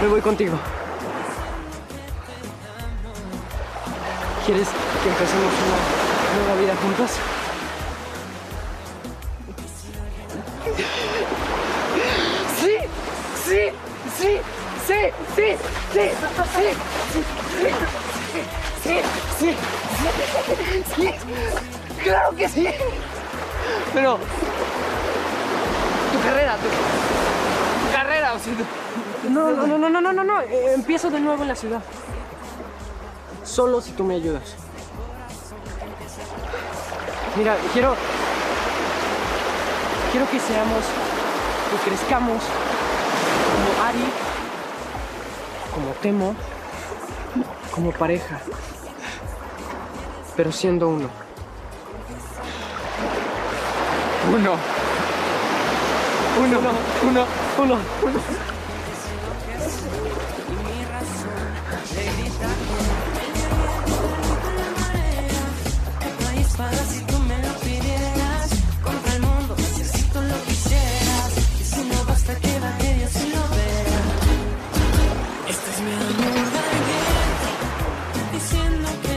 Me voy contigo. ¿Quieres que empecemos una nueva vida juntos? Sí, sí, sí, sí, sí, sí, sí, sí, sí, sí, claro que sí. Pero tu carrera, tu no, no, no, no, no, no, no, no. Eh, empiezo de nuevo en la ciudad. Solo si tú me ayudas. Mira, quiero. Quiero que seamos. Que crezcamos. Como Ari. Como Temo. Como pareja. Pero siendo uno. Uno. Uno. Uno. uno culo. diciendo que